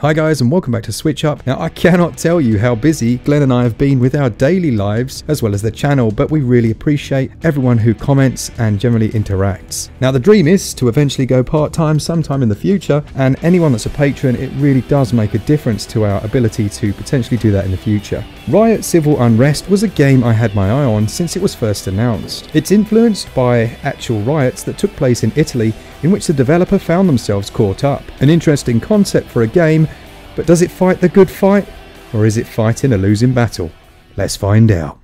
Hi guys and welcome back to Switch Up. Now I cannot tell you how busy Glenn and I have been with our daily lives as well as the channel, but we really appreciate everyone who comments and generally interacts. Now the dream is to eventually go part-time sometime in the future and anyone that's a patron, it really does make a difference to our ability to potentially do that in the future. Riot Civil Unrest was a game I had my eye on since it was first announced. It's influenced by actual riots that took place in Italy in which the developer found themselves caught up. An interesting concept for a game, but does it fight the good fight? Or is it fighting a losing battle? Let's find out.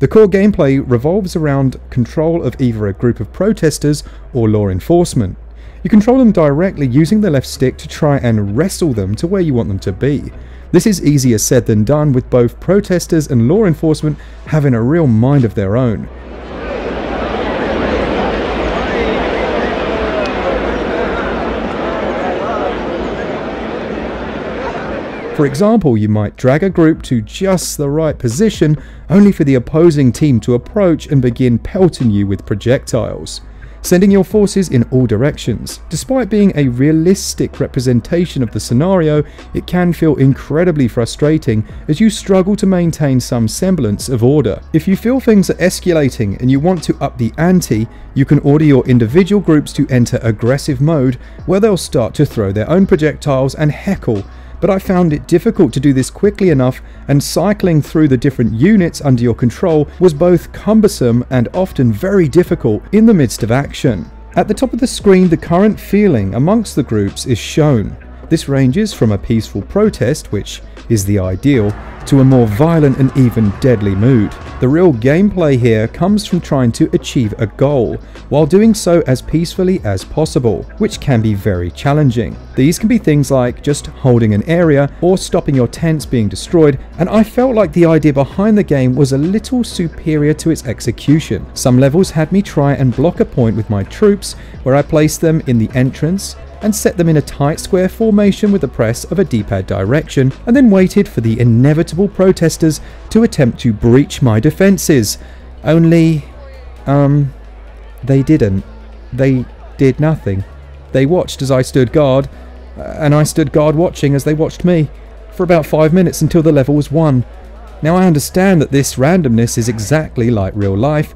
The core gameplay revolves around control of either a group of protesters or law enforcement. You control them directly using the left stick to try and wrestle them to where you want them to be. This is easier said than done with both protesters and law enforcement having a real mind of their own. For example, you might drag a group to just the right position only for the opposing team to approach and begin pelting you with projectiles sending your forces in all directions. Despite being a realistic representation of the scenario, it can feel incredibly frustrating as you struggle to maintain some semblance of order. If you feel things are escalating and you want to up the ante, you can order your individual groups to enter aggressive mode where they'll start to throw their own projectiles and heckle but I found it difficult to do this quickly enough, and cycling through the different units under your control was both cumbersome and often very difficult in the midst of action. At the top of the screen, the current feeling amongst the groups is shown. This ranges from a peaceful protest, which is the ideal, to a more violent and even deadly mood. The real gameplay here comes from trying to achieve a goal, while doing so as peacefully as possible, which can be very challenging. These can be things like just holding an area or stopping your tents being destroyed, and I felt like the idea behind the game was a little superior to its execution. Some levels had me try and block a point with my troops, where I placed them in the entrance and set them in a tight square formation with the press of a D-pad direction, and then waited for the inevitable protesters to attempt to breach my defences. Only, um, they didn't. They did nothing. They watched as I stood guard, uh, and I stood guard watching as they watched me, for about five minutes until the level was won. Now I understand that this randomness is exactly like real life,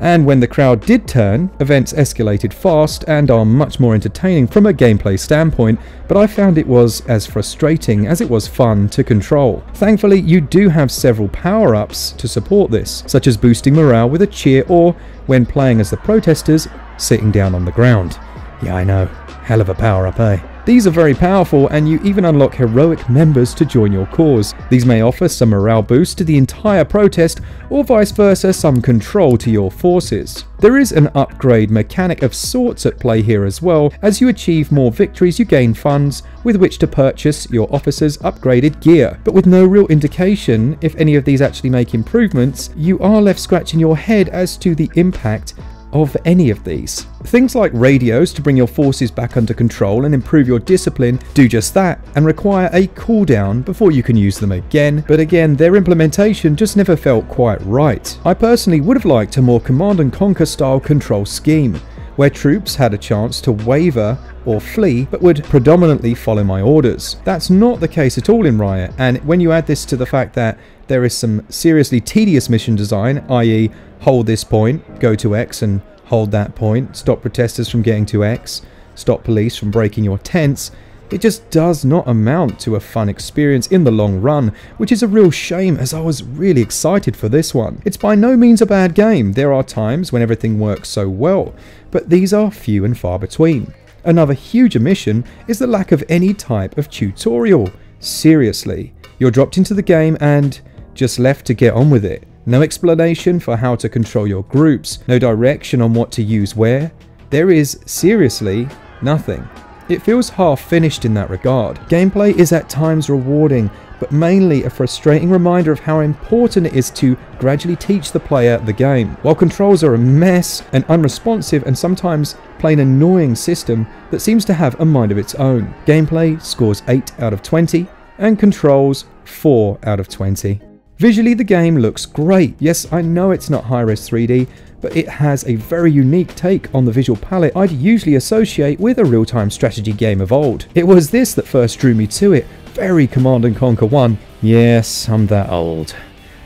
and when the crowd did turn, events escalated fast and are much more entertaining from a gameplay standpoint, but I found it was as frustrating as it was fun to control. Thankfully, you do have several power-ups to support this, such as boosting morale with a cheer or, when playing as the protesters, sitting down on the ground. Yeah, I know, hell of a power-up, eh? These are very powerful and you even unlock heroic members to join your cause. These may offer some morale boost to the entire protest or vice versa some control to your forces. There is an upgrade mechanic of sorts at play here as well. As you achieve more victories you gain funds with which to purchase your officers' upgraded gear. But with no real indication if any of these actually make improvements, you are left scratching your head as to the impact of any of these. Things like radios to bring your forces back under control and improve your discipline do just that and require a cooldown before you can use them again, but again their implementation just never felt quite right. I personally would have liked a more command and conquer style control scheme, where troops had a chance to waver or flee, but would predominantly follow my orders. That's not the case at all in Riot, and when you add this to the fact that there is some seriously tedious mission design, i.e., hold this point, go to X and hold that point, stop protesters from getting to X, stop police from breaking your tents, it just does not amount to a fun experience in the long run, which is a real shame as I was really excited for this one. It's by no means a bad game, there are times when everything works so well, but these are few and far between. Another huge omission is the lack of any type of tutorial. Seriously, you're dropped into the game and just left to get on with it. No explanation for how to control your groups, no direction on what to use where. There is, seriously, nothing. It feels half finished in that regard. Gameplay is at times rewarding, but mainly a frustrating reminder of how important it is to gradually teach the player the game. While controls are a mess, an unresponsive and sometimes plain annoying system that seems to have a mind of its own. Gameplay scores 8 out of 20 and controls 4 out of 20. Visually, the game looks great. Yes, I know it's not high-res 3D, but it has a very unique take on the visual palette I'd usually associate with a real-time strategy game of old. It was this that first drew me to it, very Command & Conquer 1. Yes, I'm that old.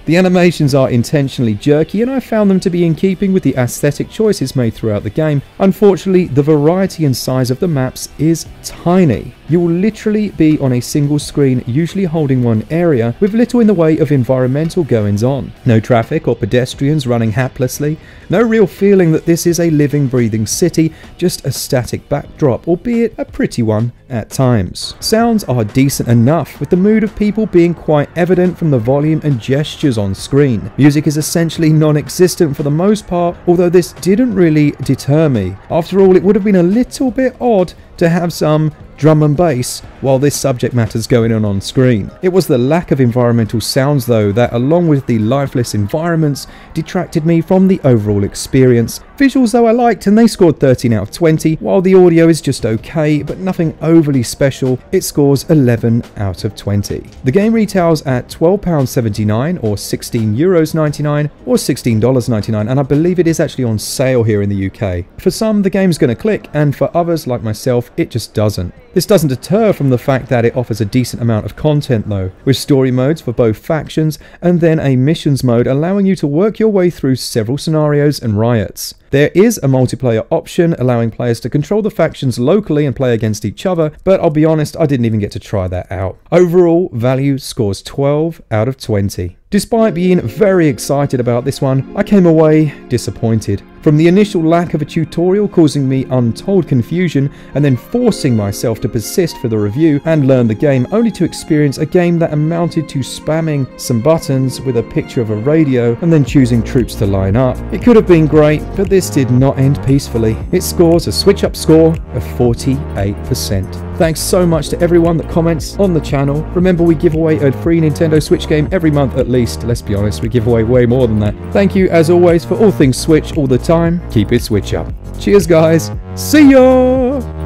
The animations are intentionally jerky and I found them to be in keeping with the aesthetic choices made throughout the game. Unfortunately, the variety and size of the maps is tiny. You will literally be on a single screen, usually holding one area, with little in the way of environmental goings on. No traffic or pedestrians running haplessly, no real feeling that this is a living, breathing city, just a static backdrop, albeit a pretty one at times. Sounds are decent enough, with the mood of people being quite evident from the volume and gestures on screen. Music is essentially non-existent for the most part, although this didn't really deter me. After all, it would have been a little bit odd to have some drum and bass while this subject matter's going on on screen. It was the lack of environmental sounds though that along with the lifeless environments detracted me from the overall experience. Visuals though I liked and they scored 13 out of 20 while the audio is just okay but nothing overly special it scores 11 out of 20. The game retails at £12.79 or €16 Euros 99 or $16.99 and I believe it is actually on sale here in the UK. For some the game's going to click and for others like myself it just doesn't. This doesn't deter from the fact that it offers a decent amount of content though, with story modes for both factions and then a missions mode allowing you to work your way through several scenarios and riots. There is a multiplayer option allowing players to control the factions locally and play against each other, but I'll be honest, I didn't even get to try that out. Overall, value scores 12 out of 20. Despite being very excited about this one, I came away disappointed. From the initial lack of a tutorial causing me untold confusion, and then forcing myself to persist for the review and learn the game, only to experience a game that amounted to spamming some buttons with a picture of a radio and then choosing troops to line up. It could have been great, but this did not end peacefully. It scores a switch up score of 48%. Thanks so much to everyone that comments on the channel. Remember, we give away a free Nintendo Switch game every month at least. Let's be honest, we give away way more than that. Thank you, as always, for all things Switch all the time. Keep it Switch up. Cheers, guys. See ya!